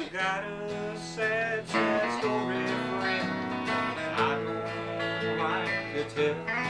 I've got a sad, sad story, friend. I don't like to tell.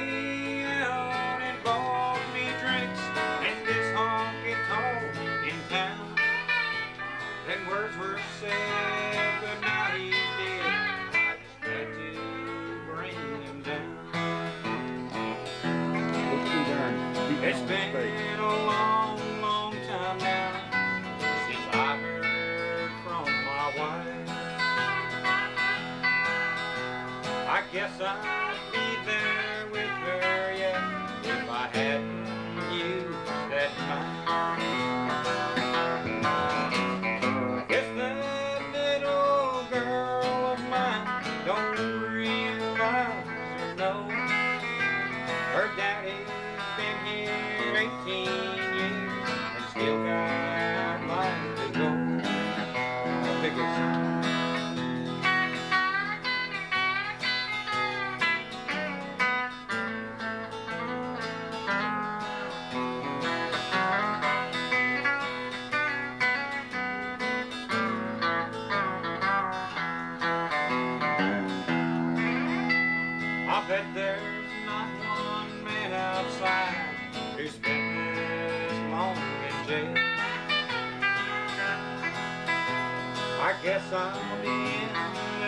It's been a long, long time now since I heard from my wife. I guess I'd be there with her, yeah, if I hadn't used that time. Guess that little girl of mine don't realize or know her daddy's been here 18 years and still got Bet there's not one man outside who spent this long in jail. I guess I'll be in